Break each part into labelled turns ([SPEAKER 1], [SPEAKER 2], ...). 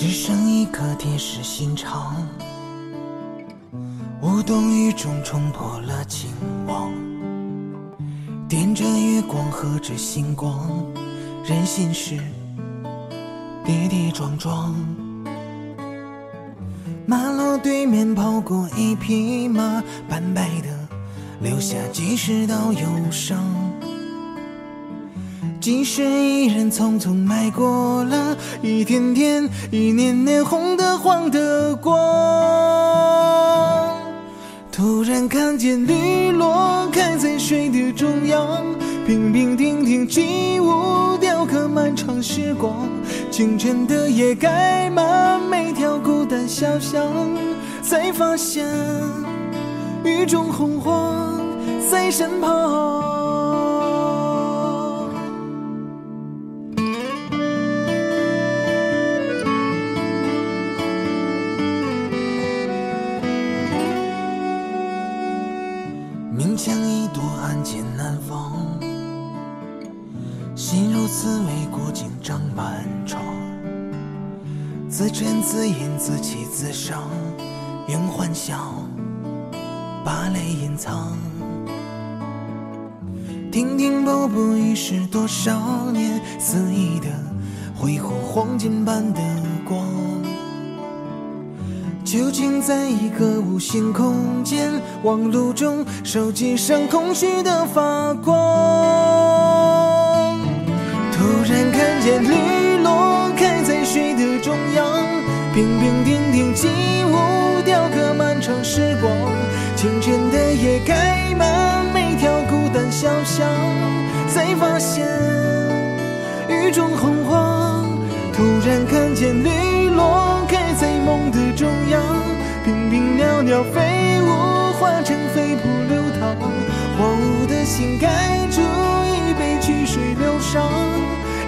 [SPEAKER 1] 只剩一颗铁石心肠，无动于衷，冲破了情网。点着月光，和着星光，任心事跌跌撞撞。马路对面跑过一匹马，斑白的，留下几十道忧伤。即使一人匆匆迈过了一天天、一年年红的、黄的光，突然看见绿萝开在水的中央，平平婷婷起舞，雕刻漫长时光。清晨的夜盖满每条孤单小巷，才发现雨中洪荒在身旁。明枪易躲，暗箭难防。心如刺猬，过尽张满窗。自斟自饮，自欺自伤，用幻想把泪隐藏。停停步步，已是多少年？肆意的挥霍黄金般的光。究竟在一个无形空间，网路中，手机上空虚的发光。突然看见绿萝开在水的中央，平平婷婷起舞，雕刻漫长时光。清晨的夜开满每条孤单小巷，才发现雨中洪荒。突然看见绿萝开在梦的中央，平平袅袅飞，化成飞瀑流淌。荒芜的心盖住一杯曲水流觞，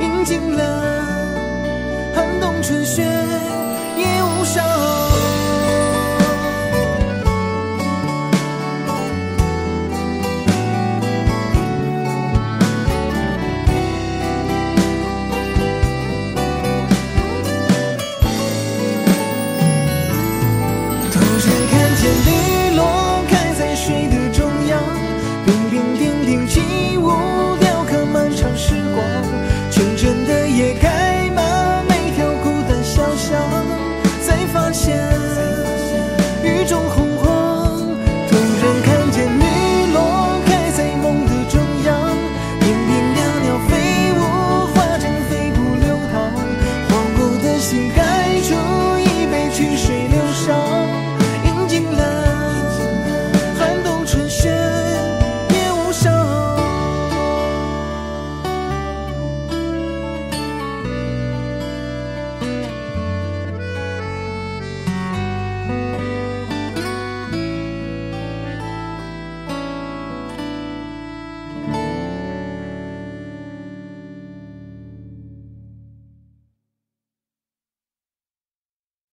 [SPEAKER 1] 饮尽了寒冬春雪。